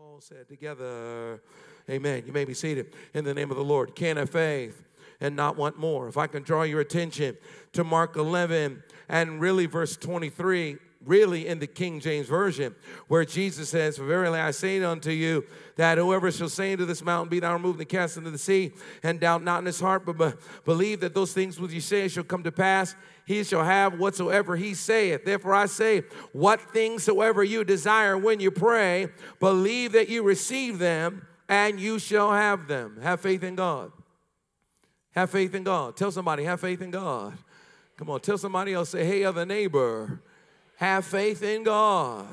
all said together, Amen. You may be seated in the name of the Lord. Can have faith and not want more. If I can draw your attention to Mark 11 and really verse 23, really in the King James Version, where Jesus says, verily I say unto you, that whoever shall say unto this mountain, Be thou removed and cast into the sea, and doubt not in his heart, but be- believe that those things which you say shall come to pass, he shall have whatsoever he saith. Therefore I say, What things soever you desire when you pray, believe that you receive them, and you shall have them. Have faith in God. Have faith in God. Tell somebody, have faith in God. Come on, tell somebody else, say, hey, other neighbor, have faith in God.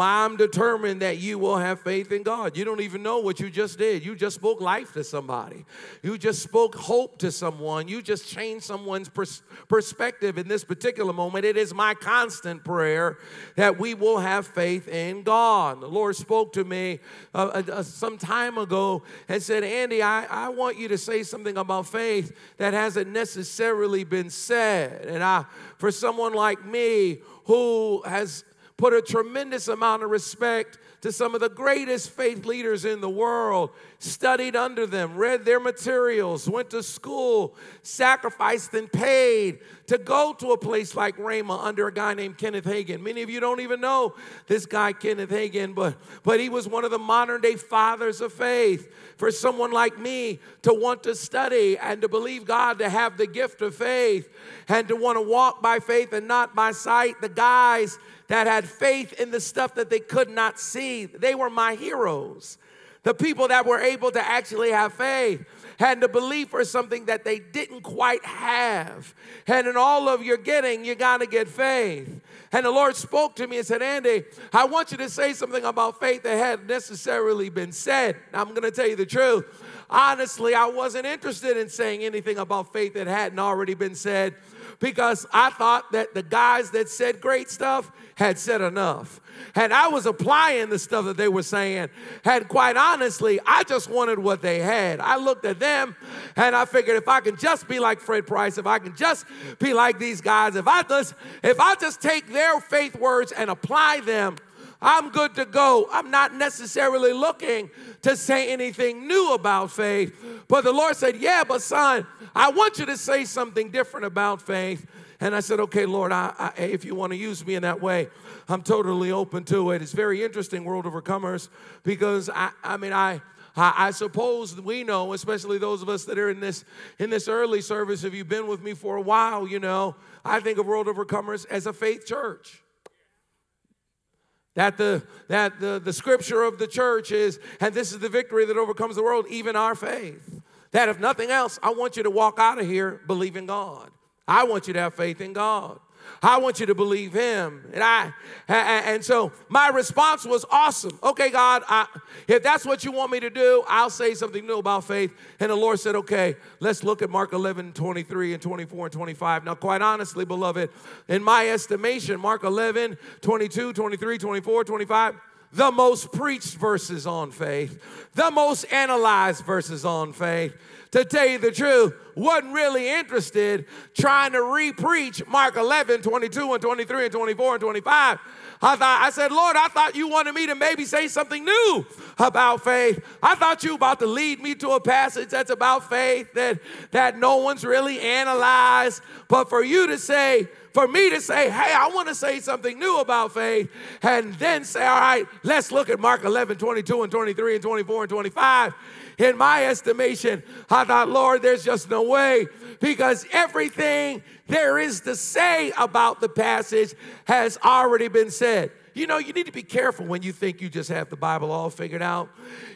I'm determined that you will have faith in God. You don't even know what you just did. You just spoke life to somebody. You just spoke hope to someone. You just changed someone's pers- perspective in this particular moment. It is my constant prayer that we will have faith in God. The Lord spoke to me uh, uh, some time ago and said, Andy, I, I want you to say something about faith that hasn't necessarily been said. And I, for someone like me who has put a tremendous amount of respect to some of the greatest faith leaders in the world, studied under them, read their materials, went to school, sacrificed and paid to go to a place like Rhema under a guy named Kenneth Hagin. Many of you don't even know this guy, Kenneth Hagin, but, but he was one of the modern day fathers of faith. For someone like me to want to study and to believe God to have the gift of faith and to want to walk by faith and not by sight, the guys that had faith in the stuff that they could not see. They were my heroes. The people that were able to actually have faith and to believe for something that they didn't quite have. And in all of your getting, you got to get faith. And the Lord spoke to me and said, Andy, I want you to say something about faith that hadn't necessarily been said. I'm going to tell you the truth. Honestly, I wasn't interested in saying anything about faith that hadn't already been said because I thought that the guys that said great stuff had said enough. And I was applying the stuff that they were saying. had quite honestly, I just wanted what they had. I looked at them and I figured if I can just be like Fred Price, if I can just be like these guys, if I just if I just take their faith words and apply them, I'm good to go. I'm not necessarily looking to say anything new about faith. But the Lord said, Yeah, but son, I want you to say something different about faith. And I said, Okay, Lord, I, I, if you want to use me in that way, I'm totally open to it. It's very interesting, World Overcomers, because I, I mean, I. I, suppose we know, especially those of us that are in this in this early service. If you've been with me for a while, you know I think of World Overcomers as a faith church. That the that the, the scripture of the church is, and this is the victory that overcomes the world, even our faith. That if nothing else, I want you to walk out of here believing God. I want you to have faith in God. I want you to believe him. And I and so my response was awesome. Okay, God, I, if that's what you want me to do, I'll say something new about faith. And the Lord said, okay, let's look at Mark 11, 23 and 24 and 25. Now, quite honestly, beloved, in my estimation, Mark 11, 22, 23, 24, 25, the most preached verses on faith, the most analyzed verses on faith to tell you the truth, wasn't really interested trying to re-preach Mark 11, 22 and 23 and 24 and 25. I thought, I said, Lord, I thought you wanted me to maybe say something new about faith. I thought you were about to lead me to a passage that's about faith that, that no one's really analyzed. But for you to say, for me to say, hey, I want to say something new about faith, and then say, all right, let's look at Mark 11, 22 and 23 and 24 and 25 in my estimation, I thought, Lord, there's just no way because everything there is to say about the passage has already been said. You know, you need to be careful when you think you just have the Bible all figured out.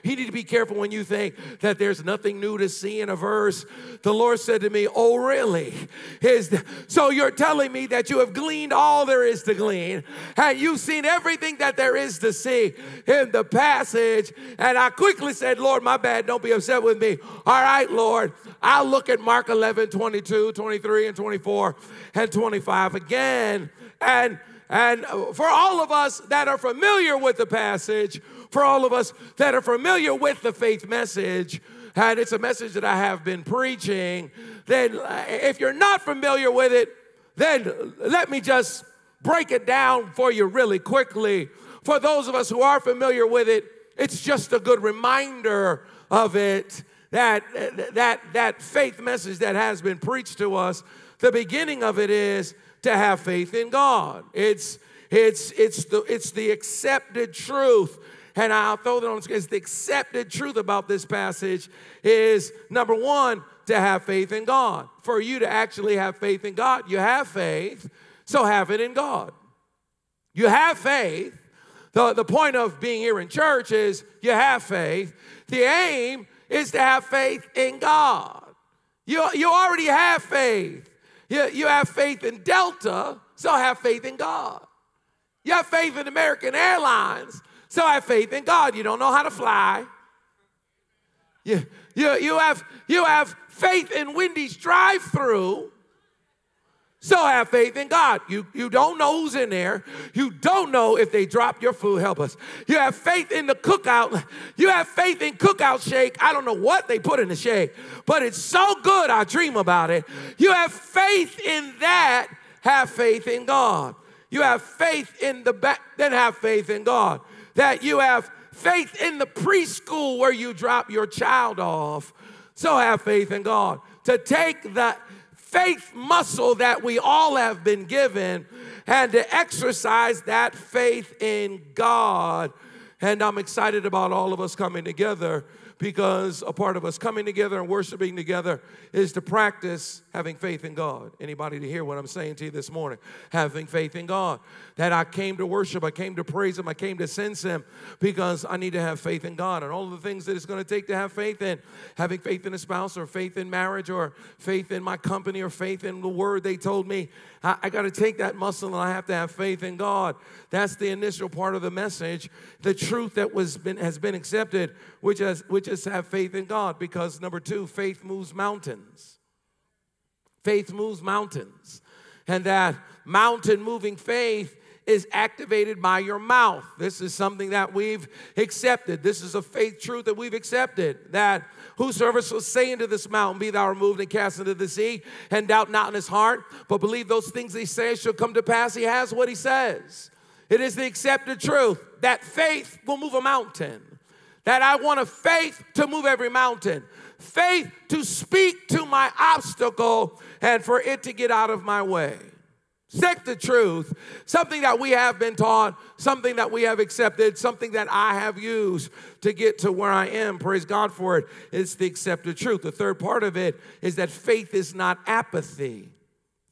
You need to be careful when you think that there's nothing new to see in a verse. The Lord said to me, Oh, really? Is so you're telling me that you have gleaned all there is to glean, and you've seen everything that there is to see in the passage. And I quickly said, Lord, my bad, don't be upset with me. All right, Lord, I'll look at Mark 11, 22, 23, and 24, and 25 again. And and for all of us that are familiar with the passage, for all of us that are familiar with the faith message, and it's a message that I have been preaching, then uh, if you're not familiar with it, then let me just break it down for you really quickly. For those of us who are familiar with it, it's just a good reminder of it that uh, that that faith message that has been preached to us the beginning of it is to have faith in god it's it's it's the it's the accepted truth and i'll throw that on the screen. it's the accepted truth about this passage is number one to have faith in god for you to actually have faith in god you have faith so have it in god you have faith the, the point of being here in church is you have faith. The aim is to have faith in God. You, you already have faith. You, have faith in Delta, so have faith in God. You have faith in American Airlines, so have faith in God. You don't know how to fly. You, you, you, have, you have faith in Wendy's drive through, so have faith in God. You, you don't know who's in there. You don't know if they drop your food. Help us. You have faith in the cookout. You have faith in cookout shake. I don't know what they put in the shake, but it's so good I dream about it. You have faith in that. Have faith in God. You have faith in the back, then have faith in God. That you have faith in the preschool where you drop your child off. So have faith in God. To take that faith muscle that we all have been given and to exercise that faith in God. And I'm excited about all of us coming together because a part of us coming together and worshiping together is to practice having faith in God. Anybody to hear what I'm saying to you this morning? Having faith in God. That I came to worship, I came to praise Him, I came to sense Him because I need to have faith in God and all the things that it's going to take to have faith in. Having faith in a spouse or faith in marriage or faith in my company or faith in the word they told me. I, I got to take that muscle and I have to have faith in God. That's the initial part of the message. The truth that was been, has been accepted, which is, which is have faith in God because number two, faith moves mountains. Faith moves mountains. And that mountain moving faith is activated by your mouth. This is something that we've accepted. This is a faith truth that we've accepted. That whosoever shall say into this mountain, Be thou removed and cast into the sea, and doubt not in his heart, but believe those things he says shall come to pass. He has what he says. It is the accepted truth that faith will move a mountain. That I want a faith to move every mountain faith to speak to my obstacle and for it to get out of my way. Stick the truth, something that we have been taught, something that we have accepted, something that I have used to get to where I am. Praise God for it. It's the accepted truth. The third part of it is that faith is not apathy.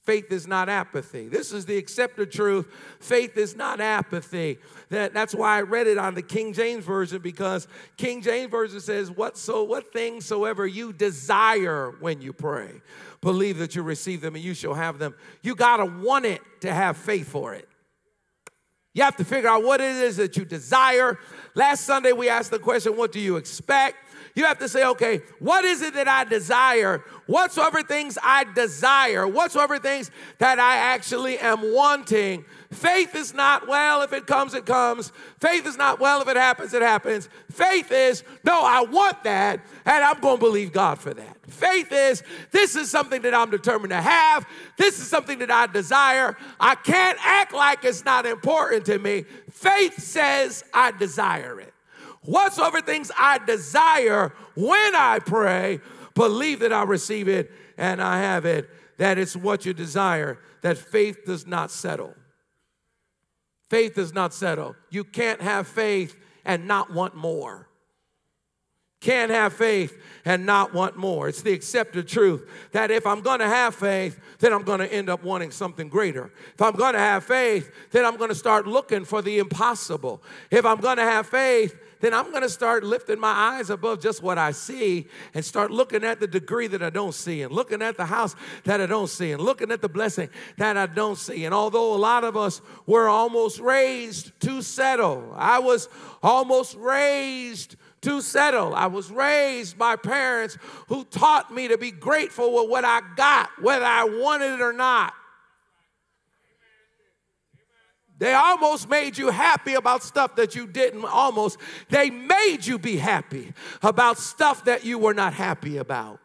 Faith is not apathy. This is the accepted truth. Faith is not apathy. That, that's why I read it on the King James Version because King James Version says, What so what things soever you desire when you pray, believe that you receive them and you shall have them. You gotta want it to have faith for it. You have to figure out what it is that you desire. Last Sunday we asked the question, What do you expect? You have to say, okay, what is it that I desire? Whatsoever things I desire, whatsoever things that I actually am wanting. Faith is not, well, if it comes, it comes. Faith is not, well, if it happens, it happens. Faith is, no, I want that, and I'm going to believe God for that. Faith is, this is something that I'm determined to have. This is something that I desire. I can't act like it's not important to me. Faith says, I desire it. Whatsoever things I desire when I pray, believe that I receive it and I have it. That it's what you desire, that faith does not settle. Faith does not settle. You can't have faith and not want more. Can't have faith and not want more. It's the accepted truth that if I'm going to have faith, then I'm going to end up wanting something greater. If I'm going to have faith, then I'm going to start looking for the impossible. If I'm going to have faith, then I'm going to start lifting my eyes above just what I see and start looking at the degree that I don't see and looking at the house that I don't see and looking at the blessing that I don't see. And although a lot of us were almost raised to settle, I was almost raised to settle. I was raised by parents who taught me to be grateful with what I got, whether I wanted it or not. They almost made you happy about stuff that you didn't almost. They made you be happy about stuff that you were not happy about.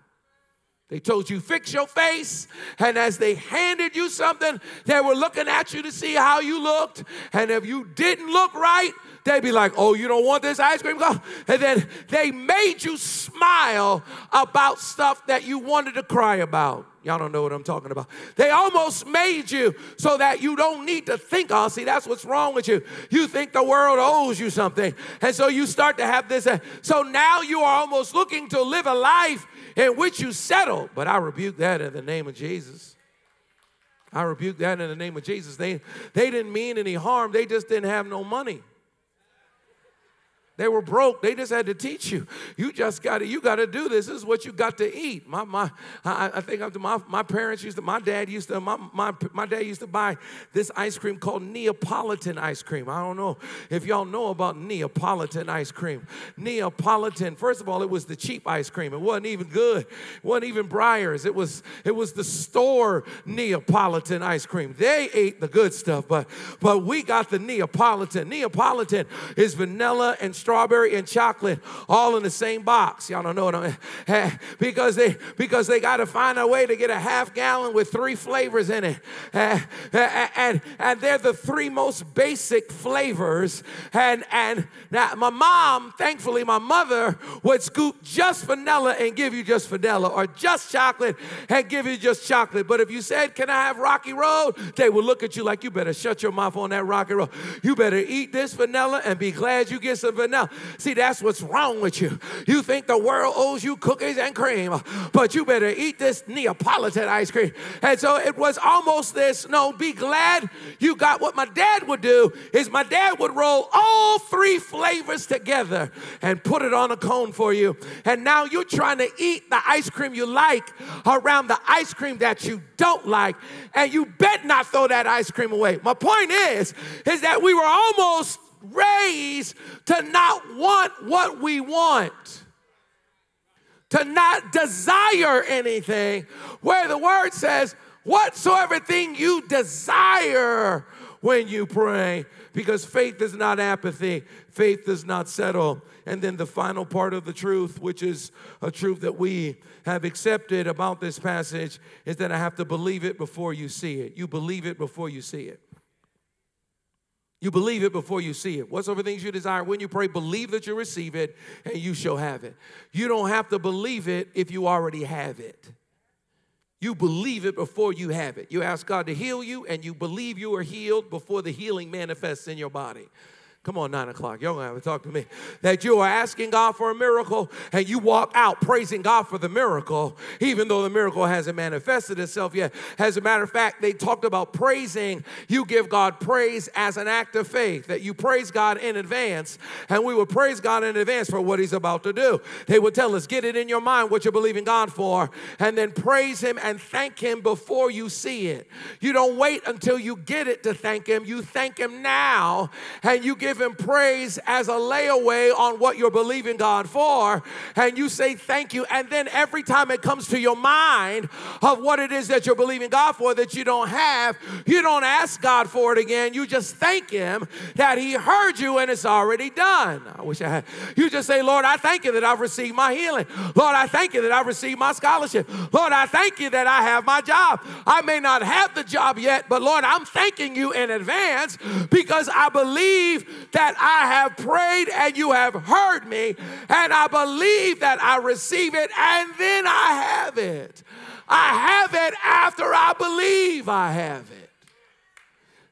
They told you, fix your face. And as they handed you something, they were looking at you to see how you looked. And if you didn't look right, they'd be like, oh, you don't want this ice cream? And then they made you smile about stuff that you wanted to cry about. Y'all don't know what I'm talking about. They almost made you so that you don't need to think, oh, see, that's what's wrong with you. You think the world owes you something. And so you start to have this. Uh, so now you are almost looking to live a life in which you settle. But I rebuke that in the name of Jesus. I rebuke that in the name of Jesus. They, they didn't mean any harm, they just didn't have no money. They were broke. They just had to teach you. You just got to, you got to do this. This is what you got to eat. My, my, I, I think after my, my parents used to, my dad used to, my, my, my dad used to buy this ice cream called Neapolitan ice cream. I don't know if y'all know about Neapolitan ice cream. Neapolitan, first of all, it was the cheap ice cream. It wasn't even good. It wasn't even Breyers. It was, it was the store Neapolitan ice cream. They ate the good stuff, but, but we got the Neapolitan. Neapolitan is vanilla and strawberry strawberry and chocolate all in the same box. Y'all don't know what I mean? Eh, because they because they got to find a way to get a half gallon with three flavors in it, and and, and they're the three most basic flavors. And and now my mom, thankfully, my mother would scoop just vanilla and give you just vanilla, or just chocolate and give you just chocolate. But if you said, "Can I have Rocky Road?" they would look at you like you better shut your mouth on that Rocky Road. You better eat this vanilla and be glad you get some vanilla See, that's what's wrong with you. You think the world owes you cookies and cream, but you better eat this Neapolitan ice cream. And so it was almost this no, be glad you got what my dad would do is my dad would roll all three flavors together and put it on a cone for you. And now you're trying to eat the ice cream you like around the ice cream that you don't like. And you bet not throw that ice cream away. My point is, is that we were almost raised to not want what we want, to not desire anything, where the word says, whatsoever thing you desire when you pray, because faith is not apathy, faith does not settle. And then the final part of the truth, which is a truth that we have accepted about this passage, is that I have to believe it before you see it. You believe it before you see it. You believe it before you see it. Whatsoever things you desire, when you pray, believe that you receive it and you shall have it. You don't have to believe it if you already have it. You believe it before you have it. You ask God to heal you and you believe you are healed before the healing manifests in your body. Come on, nine o'clock. Y'all gonna have to talk to me. That you are asking God for a miracle and you walk out praising God for the miracle, even though the miracle hasn't manifested itself yet. As a matter of fact, they talked about praising. You give God praise as an act of faith, that you praise God in advance, and we would praise God in advance for what He's about to do. They would tell us, get it in your mind what you're believing God for, and then praise Him and thank Him before you see it. You don't wait until you get it to thank Him, you thank Him now, and you give give him praise as a layaway on what you're believing God for, and you say thank you. And then every time it comes to your mind of what it is that you're believing God for that you don't have, you don't ask God for it again. You just thank him that he heard you and it's already done. I wish I had. You just say, Lord, I thank you that I've received my healing. Lord, I thank you that I've received my scholarship. Lord, I thank you that I have my job. I may not have the job yet, but Lord, I'm thanking you in advance because I believe that I have prayed and you have heard me, and I believe that I receive it, and then I have it. I have it after I believe I have it.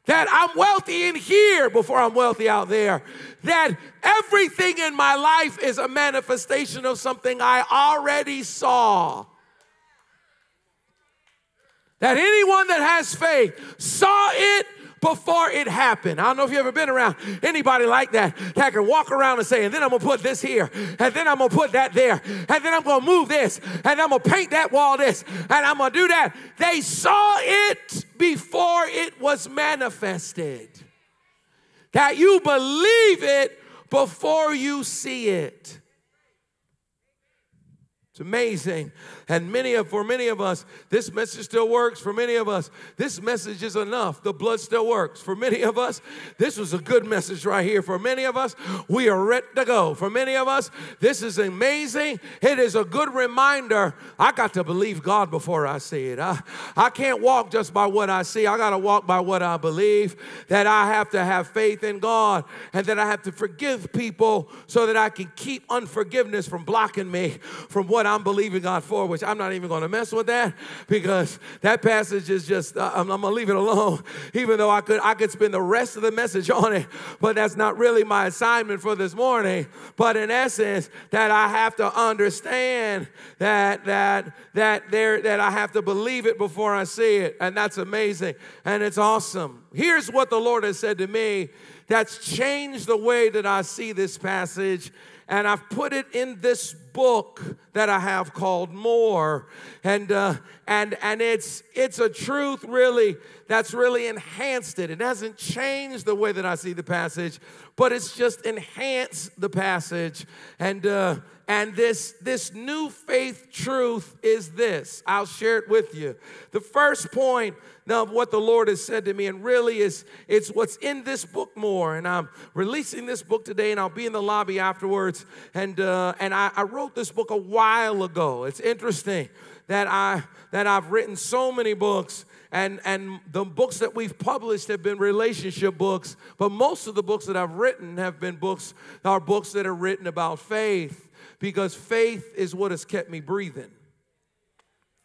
That I'm wealthy in here before I'm wealthy out there. That everything in my life is a manifestation of something I already saw. That anyone that has faith saw it before it happened. I don't know if you've ever been around anybody like that that can walk around and say, and then I'm gonna put this here, and then I'm gonna put that there, and then I'm gonna move this, and I'm gonna paint that wall this, and I'm gonna do that. They saw it before it was manifested. That you believe it before you see it. It's amazing. And many of for many of us, this message still works. For many of us, this message is enough. The blood still works. For many of us, this was a good message right here. For many of us, we are ready to go. For many of us, this is amazing. It is a good reminder. I got to believe God before I see it. I, I can't walk just by what I see. I got to walk by what I believe. That I have to have faith in God and that I have to forgive people so that I can keep unforgiveness from blocking me from what I'm believing God for, which I'm not even going to mess with that because that passage is just, uh, I'm, I'm going to leave it alone, even though I could, I could spend the rest of the message on it, but that's not really my assignment for this morning. But in essence, that I have to understand that, that, that there, that I have to believe it before I see it. And that's amazing. And it's awesome. Here's what the Lord has said to me that's changed the way that I see this passage and I've put it in this book that I have called More, and uh, and and it's it's a truth really that's really enhanced it. It hasn't changed the way that I see the passage, but it's just enhanced the passage, and uh, and this this new faith truth is this. I'll share it with you. The first point now what the Lord has said to me, and really is it's what's in this book more. And I'm releasing this book today, and I'll be in the lobby afterwards. And uh, and I, I wrote this book a while ago. It's interesting that I that I've written so many books and and the books that we've published have been relationship books but most of the books that I've written have been books are books that are written about faith because faith is what has kept me breathing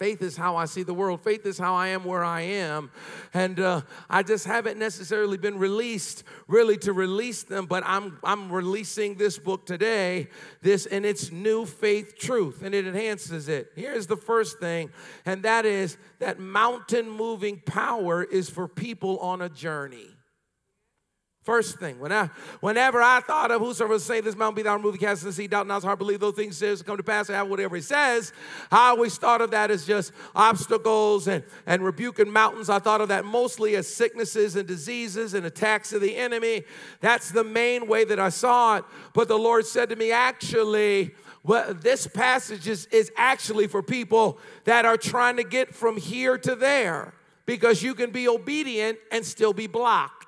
Faith is how I see the world. Faith is how I am where I am. And uh, I just haven't necessarily been released really to release them, but I'm, I'm releasing this book today, this and it's new faith truth, and it enhances it. Here's the first thing, and that is that mountain moving power is for people on a journey. First thing, when I, whenever I thought of whosoever say this mountain be thou removed, cast in the sea, doubt not his heart, believe those things says come to pass, have whatever he says. I always thought of that as just obstacles and, and rebuking mountains. I thought of that mostly as sicknesses and diseases and attacks of the enemy. That's the main way that I saw it. But the Lord said to me, actually, well, this passage is, is actually for people that are trying to get from here to there because you can be obedient and still be blocked.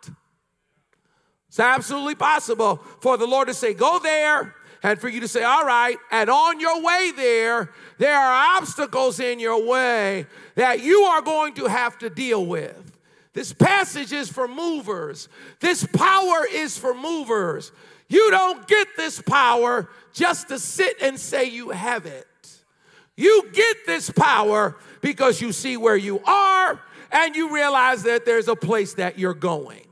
It's absolutely possible for the Lord to say, Go there, and for you to say, All right, and on your way there, there are obstacles in your way that you are going to have to deal with. This passage is for movers, this power is for movers. You don't get this power just to sit and say you have it. You get this power because you see where you are and you realize that there's a place that you're going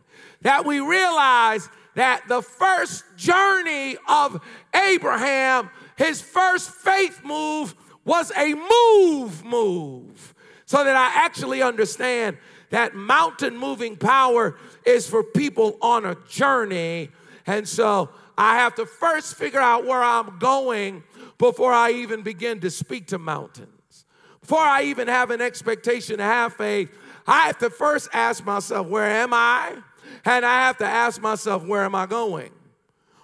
that we realize that the first journey of Abraham, his first faith move, was a move move. So that I actually understand that mountain moving power is for people on a journey. And so I have to first figure out where I'm going before I even begin to speak to mountains. Before I even have an expectation to have faith, I have to first ask myself, where am I? And I have to ask myself, where am I going?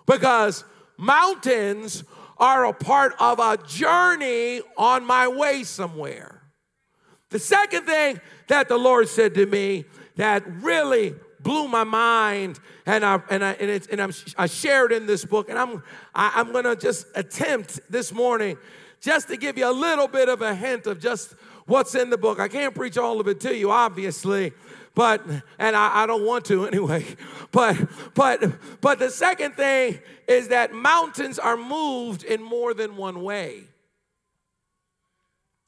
Because mountains are a part of a journey on my way somewhere. The second thing that the Lord said to me that really blew my mind, and I and I and, it's, and I'm, I shared in this book, and I'm I, I'm gonna just attempt this morning just to give you a little bit of a hint of just what's in the book. I can't preach all of it to you, obviously, but and I, I don't want to anyway. But but but the second thing is that mountains are moved in more than one way.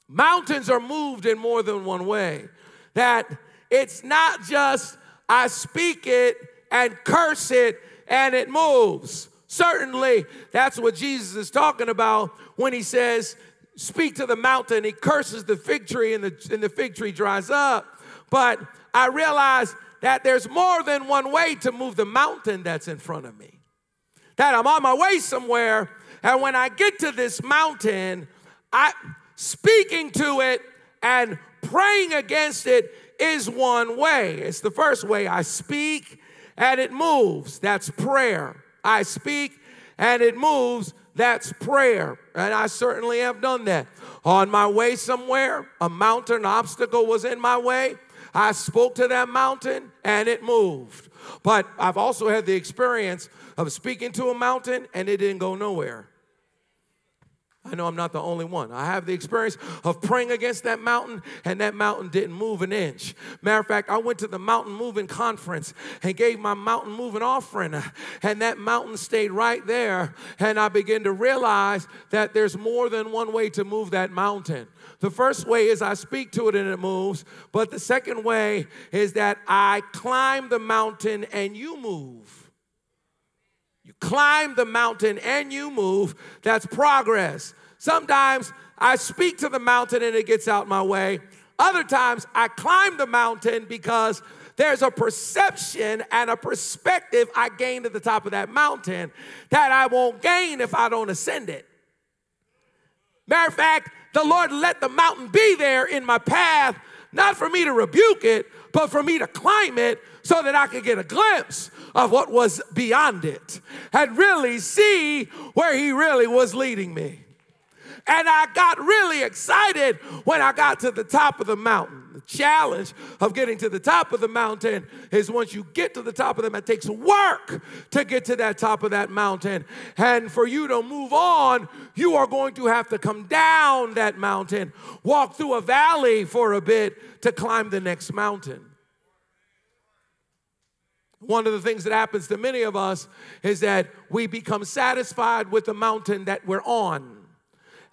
Mountains are moved in more than one way. That it's not just I speak it and curse it and it moves. Certainly, that's what Jesus is talking about when he says, Speak to the mountain. He curses the fig tree and the, and the fig tree dries up. But I realize that there's more than one way to move the mountain that's in front of me. That I'm on my way somewhere, and when I get to this mountain, I speaking to it and praying against it is one way. It's the first way I speak and it moves. That's prayer. I speak and it moves, that's prayer. And I certainly have done that. On my way somewhere, a mountain obstacle was in my way. I spoke to that mountain and it moved. But I've also had the experience of speaking to a mountain and it didn't go nowhere. I know I'm not the only one. I have the experience of praying against that mountain, and that mountain didn't move an inch. Matter of fact, I went to the mountain moving conference and gave my mountain moving offering, and that mountain stayed right there. And I began to realize that there's more than one way to move that mountain. The first way is I speak to it and it moves, but the second way is that I climb the mountain and you move You climb the mountain and you move, that's progress. Sometimes I speak to the mountain and it gets out my way. Other times I climb the mountain because there's a perception and a perspective I gain at the top of that mountain that I won't gain if I don't ascend it. Matter of fact, the Lord let the mountain be there in my path, not for me to rebuke it, but for me to climb it so that I could get a glimpse of what was beyond it and really see where He really was leading me. And I got really excited when I got to the top of the mountain. The challenge of getting to the top of the mountain is once you get to the top of them, it takes work to get to that top of that mountain. And for you to move on, you are going to have to come down that mountain, walk through a valley for a bit to climb the next mountain. One of the things that happens to many of us is that we become satisfied with the mountain that we're on.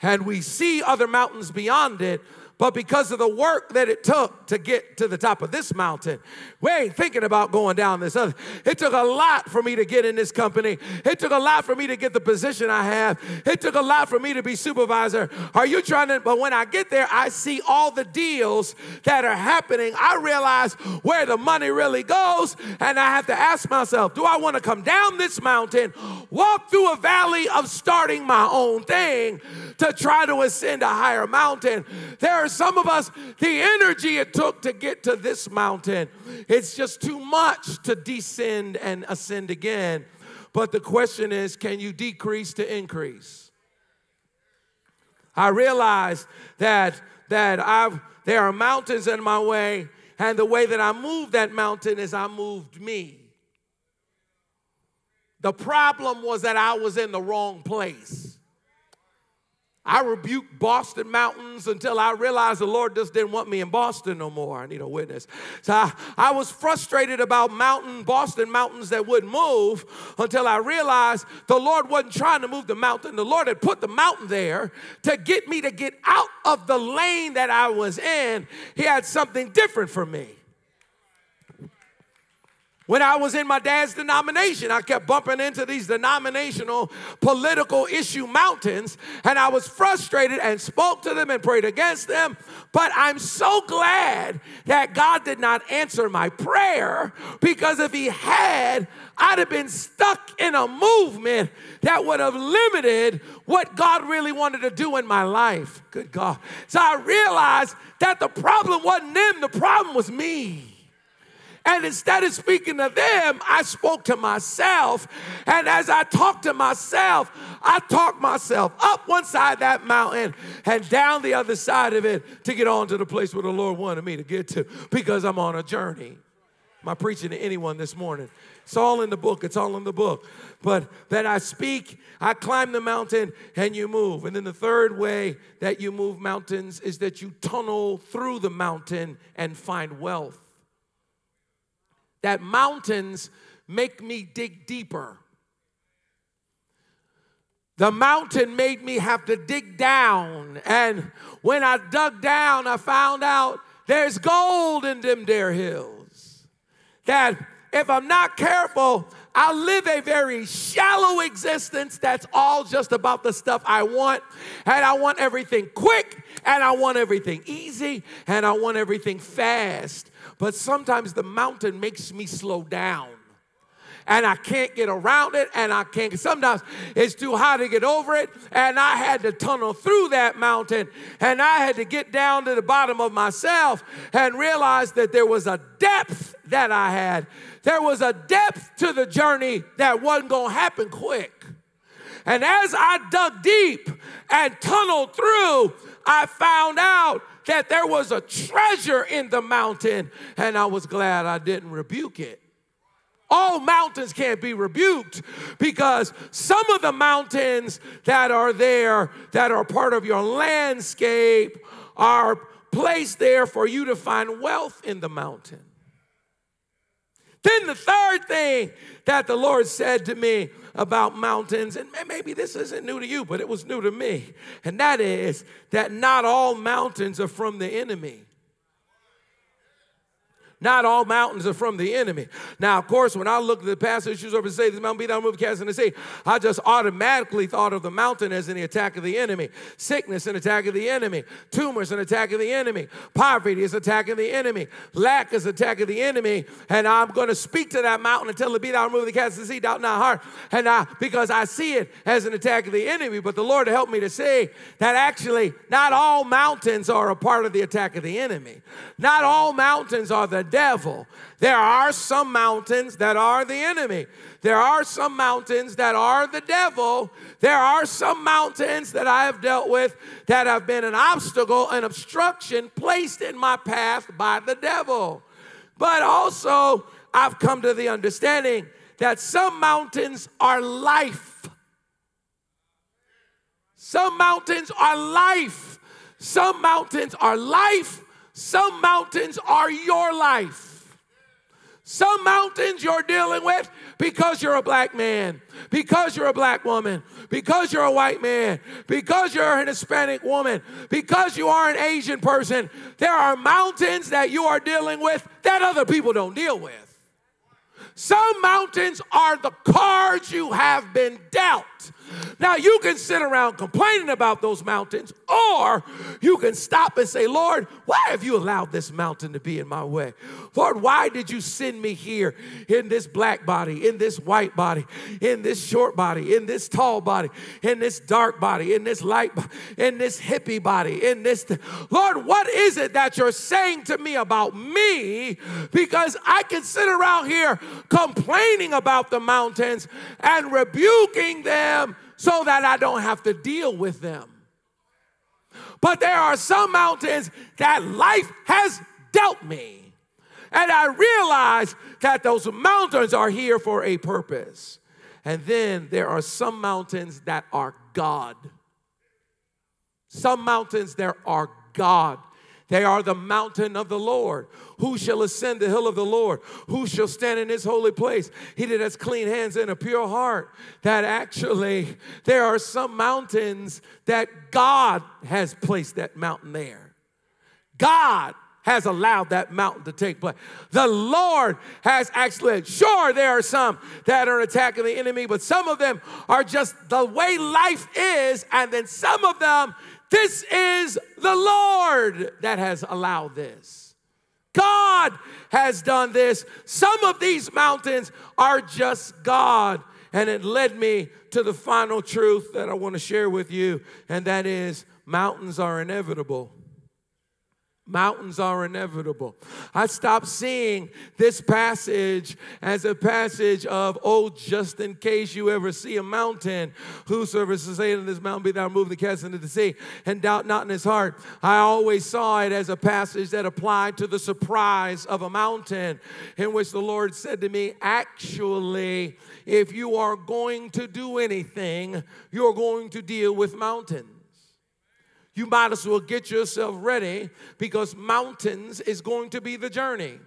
And we see other mountains beyond it, but because of the work that it took to get to the top of this mountain, we ain't thinking about going down this other. It took a lot for me to get in this company. It took a lot for me to get the position I have. It took a lot for me to be supervisor. Are you trying to? But when I get there, I see all the deals that are happening. I realize where the money really goes, and I have to ask myself, do I want to come down this mountain, walk through a valley of starting my own thing to try to ascend a higher mountain? There some of us, the energy it took to get to this mountain, it's just too much to descend and ascend again. But the question is can you decrease to increase? I realize that that I've there are mountains in my way, and the way that I move that mountain is I moved me. The problem was that I was in the wrong place. I rebuked Boston mountains until I realized the Lord just didn't want me in Boston no more. I need a witness. So I, I was frustrated about mountain, Boston mountains that wouldn't move until I realized the Lord wasn't trying to move the mountain. The Lord had put the mountain there to get me to get out of the lane that I was in. He had something different for me. When I was in my dad's denomination, I kept bumping into these denominational political issue mountains, and I was frustrated and spoke to them and prayed against them. But I'm so glad that God did not answer my prayer because if He had, I'd have been stuck in a movement that would have limited what God really wanted to do in my life. Good God. So I realized that the problem wasn't them, the problem was me. And instead of speaking to them, I spoke to myself. And as I talked to myself, I talked myself up one side of that mountain and down the other side of it to get on to the place where the Lord wanted me to get to because I'm on a journey. Am I preaching to anyone this morning? It's all in the book. It's all in the book. But that I speak, I climb the mountain and you move. And then the third way that you move mountains is that you tunnel through the mountain and find wealth that mountains make me dig deeper. The mountain made me have to dig down. And when I dug down, I found out there's gold in them there hills. That if I'm not careful, I'll live a very shallow existence that's all just about the stuff I want. And I want everything quick, and I want everything easy, and I want everything fast. But sometimes the mountain makes me slow down and I can't get around it, and I can't. Sometimes it's too high to get over it, and I had to tunnel through that mountain, and I had to get down to the bottom of myself and realize that there was a depth that I had. There was a depth to the journey that wasn't going to happen quick. And as I dug deep and tunneled through, I found out that there was a treasure in the mountain, and I was glad I didn't rebuke it. All mountains can't be rebuked because some of the mountains that are there, that are part of your landscape, are placed there for you to find wealth in the mountain. Then the third thing that the Lord said to me about mountains, and maybe this isn't new to you, but it was new to me, and that is that not all mountains are from the enemy. Not all mountains are from the enemy. Now, of course, when I look at the passage, passages over say this mountain be thou moved cast in the sea, I just automatically thought of the mountain as an attack of the enemy. Sickness, an attack of the enemy. Tumors, an attack of the enemy. Poverty is attack of the enemy. Lack is attack of the enemy. And I'm going to speak to that mountain until it be thou the cast in the sea, doubt not heart. And I, because I see it as an attack of the enemy, but the Lord helped me to see that actually not all mountains are a part of the attack of the enemy. Not all mountains are the devil. There are some mountains that are the enemy. There are some mountains that are the devil. There are some mountains that I have dealt with that have been an obstacle, an obstruction placed in my path by the devil. But also, I've come to the understanding that some mountains are life. Some mountains are life. Some mountains are life some mountains are your life. Some mountains you're dealing with because you're a black man, because you're a black woman, because you're a white man, because you're an Hispanic woman, because you are an Asian person. There are mountains that you are dealing with that other people don't deal with. Some mountains are the cards you have been dealt. Now, you can sit around complaining about those mountains, or you can stop and say, Lord, why have you allowed this mountain to be in my way? Lord, why did you send me here in this black body, in this white body, in this short body, in this tall body, in this dark body, in this light, in this hippie body, in this. Th- Lord, what is it that you're saying to me about me? Because I can sit around here complaining about the mountains and rebuking them so that I don't have to deal with them. But there are some mountains that life has dealt me. And I realize that those mountains are here for a purpose. And then there are some mountains that are God. Some mountains there are God. They are the mountain of the Lord. Who shall ascend the hill of the Lord? Who shall stand in his holy place? He that has clean hands and a pure heart. That actually, there are some mountains that God has placed that mountain there. God has allowed that mountain to take place. The Lord has actually, sure, there are some that are attacking the enemy, but some of them are just the way life is, and then some of them this is the Lord that has allowed this. God has done this. Some of these mountains are just God. And it led me to the final truth that I want to share with you, and that is mountains are inevitable. Mountains are inevitable. I stopped seeing this passage as a passage of, oh, just in case you ever see a mountain, whosoever is saying to this mountain, be thou moved the cast into the sea, and doubt not in his heart. I always saw it as a passage that applied to the surprise of a mountain, in which the Lord said to me, actually, if you are going to do anything, you're going to deal with mountains you might as well get yourself ready because mountains is going to be the journey.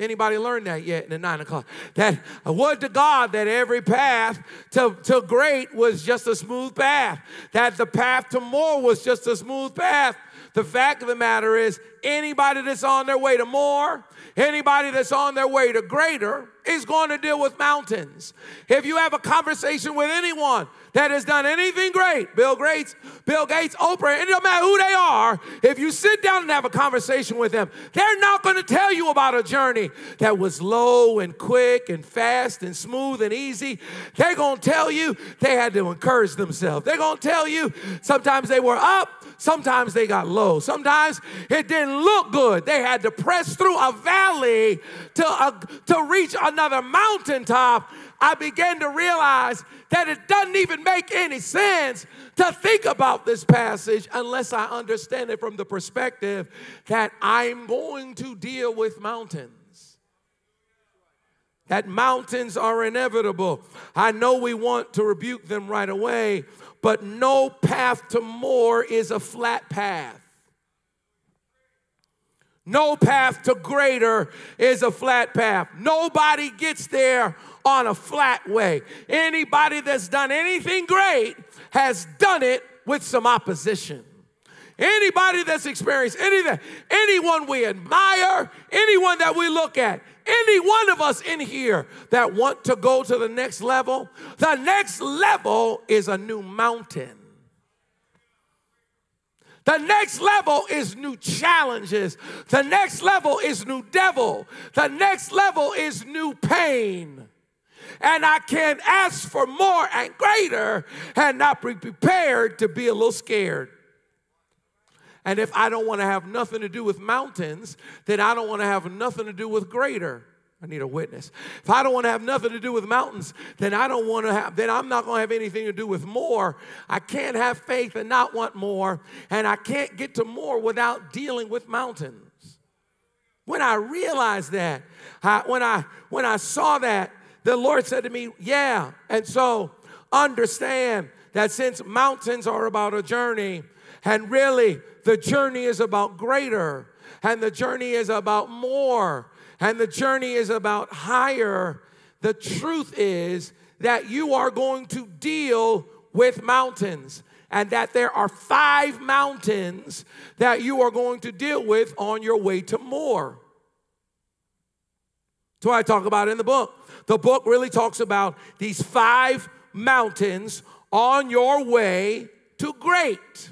Anybody learned that yet in the nine o'clock? That uh, would to God that every path to, to great was just a smooth path. That the path to more was just a smooth path. The fact of the matter is, anybody that's on their way to more, anybody that's on their way to greater, is going to deal with mountains. If you have a conversation with anyone that has done anything great, Bill Gates, Bill Gates, Oprah, it doesn't matter who they are, if you sit down and have a conversation with them, they're not going to tell you about a journey that was low and quick and fast and smooth and easy. They're going to tell you they had to encourage themselves. They're going to tell you sometimes they were up, sometimes they got low. Sometimes it didn't look good. They had to press through a valley to, uh, to reach another mountaintop. I began to realize that it doesn't even make any sense to think about this passage unless I understand it from the perspective that I'm going to deal with mountains that mountains are inevitable. I know we want to rebuke them right away, but no path to more is a flat path. No path to greater is a flat path. Nobody gets there on a flat way. Anybody that's done anything great has done it with some opposition. Anybody that's experienced anything, anyone we admire, anyone that we look at, any one of us in here that want to go to the next level, the next level is a new mountain. The next level is new challenges. The next level is new devil. The next level is new pain. And I can't ask for more and greater and not be prepared to be a little scared. And if I don't want to have nothing to do with mountains, then I don't want to have nothing to do with greater. I need a witness. If I don't want to have nothing to do with mountains, then I don't want to have, then I'm not going to have anything to do with more. I can't have faith and not want more, and I can't get to more without dealing with mountains. When I realized that, I, when I when I saw that, the Lord said to me, "Yeah." And so understand that since mountains are about a journey, and really the journey is about greater, and the journey is about more, and the journey is about higher, the truth is that you are going to deal with mountains and that there are five mountains that you are going to deal with on your way to more. That's what I talk about in the book. The book really talks about these five mountains on your way to great,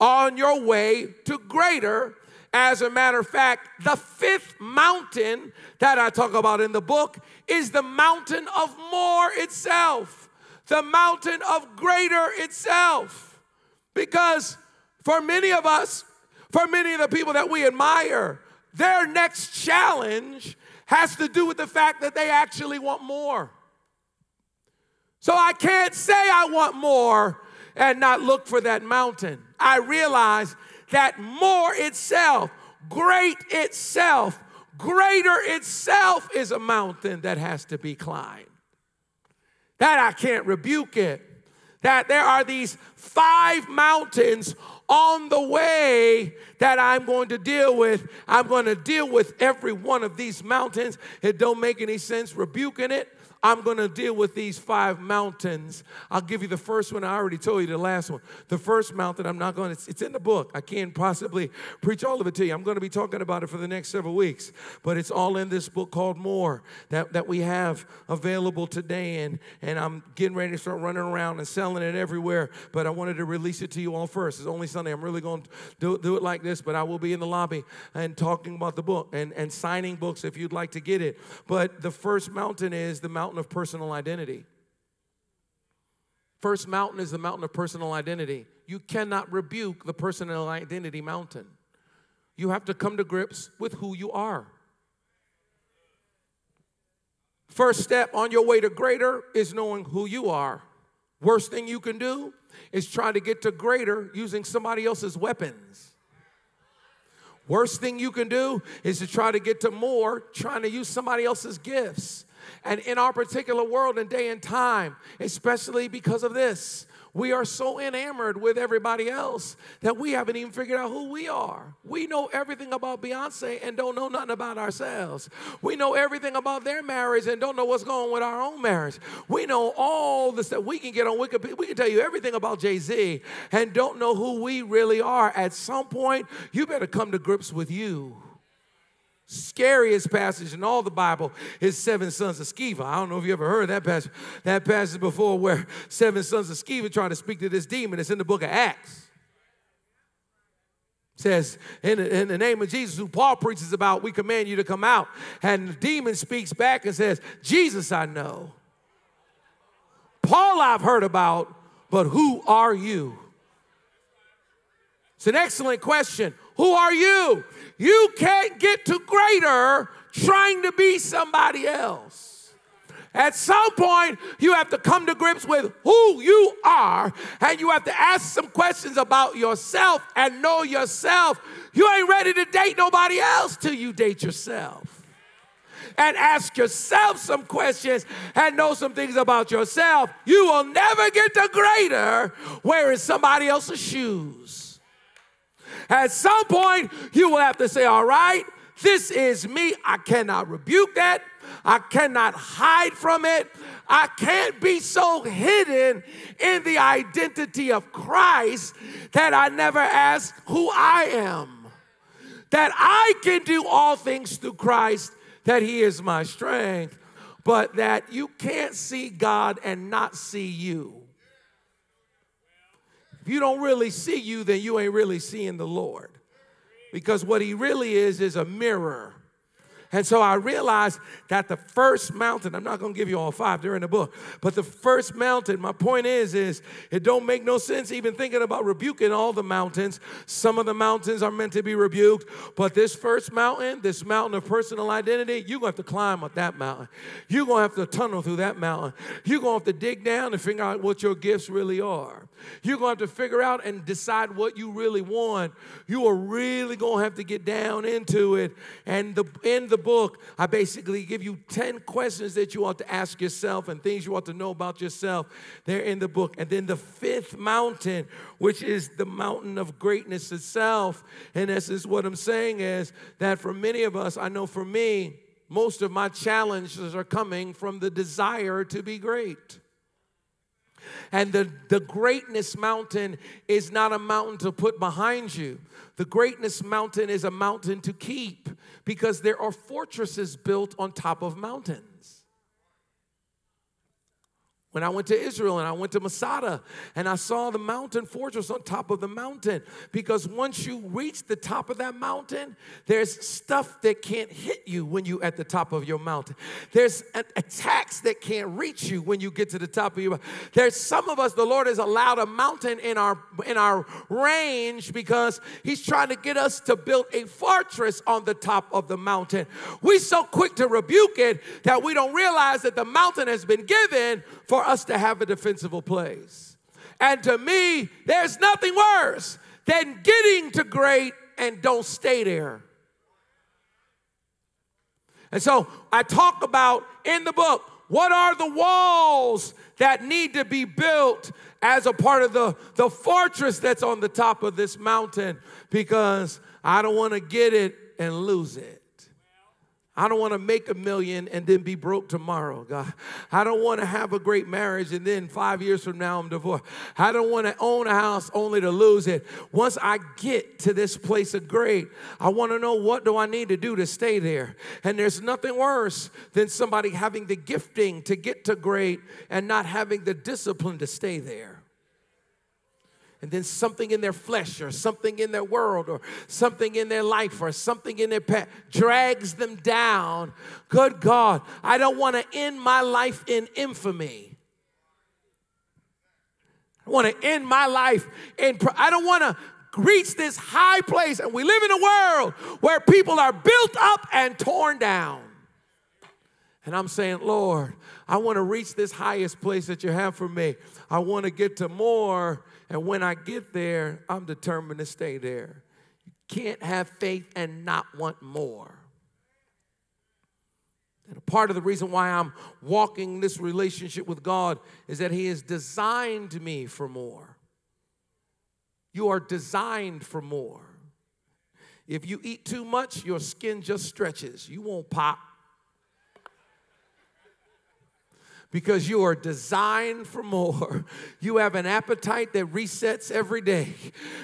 on your way to greater, as a matter of fact, the fifth mountain that I talk about in the book is the mountain of more itself, the mountain of greater itself. Because for many of us, for many of the people that we admire, their next challenge has to do with the fact that they actually want more. So I can't say I want more and not look for that mountain. I realize that more itself, great itself, greater itself is a mountain that has to be climbed. That I can't rebuke it. That there are these five mountains on the way that I'm going to deal with. I'm going to deal with every one of these mountains. It don't make any sense rebuking it. I'm going to deal with these five mountains. I'll give you the first one. I already told you the last one. The first mountain, I'm not going to, it's in the book. I can't possibly preach all of it to you. I'm going to be talking about it for the next several weeks, but it's all in this book called More that, that we have available today. And, and I'm getting ready to start running around and selling it everywhere, but I wanted to release it to you all first. It's only Sunday. I'm really going to do, do it like this, but I will be in the lobby and talking about the book and, and signing books if you'd like to get it. But the first mountain is the mountain of personal identity. First mountain is the mountain of personal identity. You cannot rebuke the personal identity mountain. You have to come to grips with who you are. First step on your way to greater is knowing who you are. Worst thing you can do is try to get to greater using somebody else's weapons. Worst thing you can do is to try to get to more trying to use somebody else's gifts. And in our particular world and day and time, especially because of this, we are so enamored with everybody else that we haven't even figured out who we are. We know everything about Beyonce and don't know nothing about ourselves. We know everything about their marriage and don't know what's going on with our own marriage. We know all the stuff. We can get on Wikipedia, we can tell you everything about Jay Z and don't know who we really are. At some point, you better come to grips with you scariest passage in all the Bible is seven sons of Sceva. I don't know if you ever heard that passage, that passage before where seven sons of Sceva try to speak to this demon. It's in the book of Acts. Says, in in the name of Jesus, who Paul preaches about, we command you to come out. And the demon speaks back and says, Jesus I know. Paul I've heard about, but who are you? It's an excellent question. Who are you? You can't get to greater trying to be somebody else. At some point, you have to come to grips with who you are, and you have to ask some questions about yourself and know yourself. You ain't ready to date nobody else till you date yourself and ask yourself some questions and know some things about yourself, you will never get to greater wearing somebody else's shoes. At some point, you will have to say, All right, this is me. I cannot rebuke that. I cannot hide from it. I can't be so hidden in the identity of Christ that I never ask who I am. That I can do all things through Christ, that He is my strength, but that you can't see God and not see you. You don't really see you, then you ain't really seeing the Lord. Because what He really is is a mirror and so I realized that the first mountain, I'm not going to give you all five, they're in the book, but the first mountain, my point is, is it don't make no sense even thinking about rebuking all the mountains. Some of the mountains are meant to be rebuked, but this first mountain, this mountain of personal identity, you're going to have to climb up that mountain. You're going to have to tunnel through that mountain. You're going to have to dig down and figure out what your gifts really are. You're going to have to figure out and decide what you really want. You are really going to have to get down into it. And the, in the book, I basically give you 10 questions that you ought to ask yourself and things you ought to know about yourself. They're in the book. And then the fifth mountain, which is the mountain of greatness itself. And this is what I'm saying is that for many of us, I know for me, most of my challenges are coming from the desire to be great. And the, the greatness mountain is not a mountain to put behind you. The greatness mountain is a mountain to keep because there are fortresses built on top of mountains. When I went to Israel and I went to Masada and I saw the mountain fortress on top of the mountain, because once you reach the top of that mountain, there's stuff that can't hit you when you're at the top of your mountain. There's attacks that can't reach you when you get to the top of your. There's some of us. The Lord has allowed a mountain in our in our range because He's trying to get us to build a fortress on the top of the mountain. We're so quick to rebuke it that we don't realize that the mountain has been given for us to have a defensible place. And to me, there's nothing worse than getting to great and don't stay there. And so I talk about in the book what are the walls that need to be built as a part of the, the fortress that's on the top of this mountain because I don't want to get it and lose it. I don't want to make a million and then be broke tomorrow, God. I don't want to have a great marriage and then five years from now I'm divorced. I don't want to own a house only to lose it. Once I get to this place of great, I want to know what do I need to do to stay there. And there's nothing worse than somebody having the gifting to get to great and not having the discipline to stay there and then something in their flesh or something in their world or something in their life or something in their past drags them down. Good God, I don't want to end my life in infamy. I want to end my life in, I don't want to reach this high place. And we live in a world where people are built up and torn down. And I'm saying, Lord, I want to reach this highest place that you have for me. I want to get to more and when I get there, I'm determined to stay there. You can't have faith and not want more. And part of the reason why I'm walking this relationship with God is that He has designed me for more. You are designed for more. If you eat too much, your skin just stretches. You won't pop. Because you are designed for more. You have an appetite that resets every day.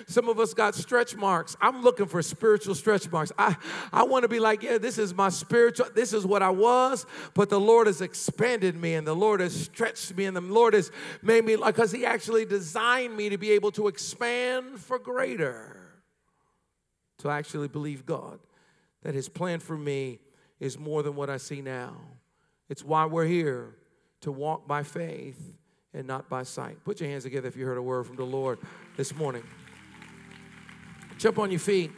Some of us got stretch marks. I'm looking for spiritual stretch marks. I, I want to be like, yeah, this is my spiritual, this is what I was, but the Lord has expanded me and the Lord has stretched me and the Lord has made me, like, because He actually designed me to be able to expand for greater. To actually believe God that His plan for me is more than what I see now. It's why we're here to walk by faith and not by sight. Put your hands together if you heard a word from the Lord this morning. Jump on your feet.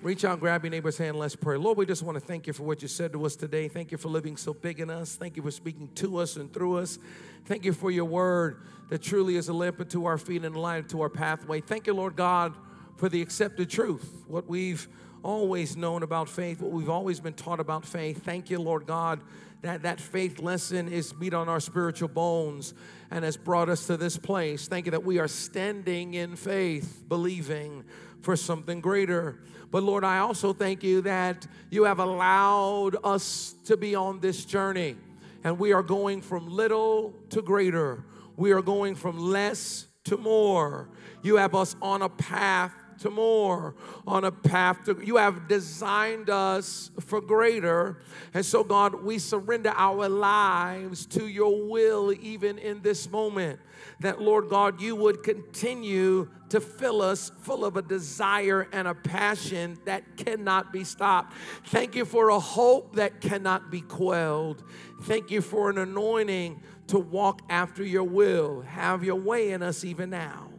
Reach out, grab your neighbor's hand, let's pray. Lord, we just want to thank you for what you said to us today. Thank you for living so big in us. Thank you for speaking to us and through us. Thank you for your word that truly is a lamp unto our feet and a light unto our pathway. Thank you, Lord God, for the accepted truth, what we've always known about faith, what we've always been taught about faith. Thank you, Lord God, that that faith lesson is meat on our spiritual bones and has brought us to this place. Thank you that we are standing in faith, believing for something greater. But Lord, I also thank you that you have allowed us to be on this journey and we are going from little to greater. We are going from less to more. You have us on a path to more, on a path to, you have designed us for greater. And so, God, we surrender our lives to your will even in this moment. That, Lord God, you would continue to fill us full of a desire and a passion that cannot be stopped. Thank you for a hope that cannot be quelled. Thank you for an anointing to walk after your will. Have your way in us even now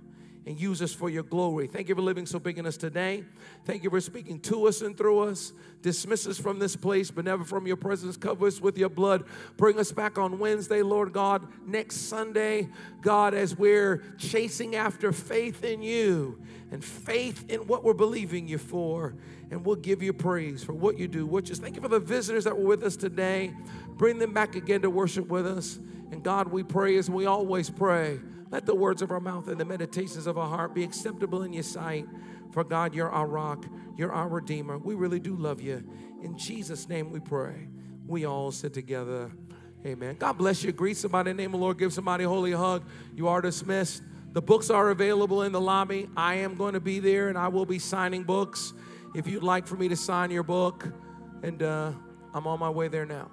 and use us for your glory. Thank you for living so big in us today. Thank you for speaking to us and through us. Dismiss us from this place, but never from your presence. Cover us with your blood. Bring us back on Wednesday, Lord God. Next Sunday, God, as we're chasing after faith in you and faith in what we're believing you for. And we'll give you praise for what you do. What just thank you for the visitors that were with us today. Bring them back again to worship with us. And God, we pray as we always pray let the words of our mouth and the meditations of our heart be acceptable in your sight. For God, you're our rock, you're our Redeemer. We really do love you. In Jesus' name we pray. We all sit together. Amen. God bless you. Greet somebody in the name of the Lord. Give somebody a holy hug. You are dismissed. The books are available in the lobby. I am going to be there and I will be signing books. If you'd like for me to sign your book, and uh, I'm on my way there now.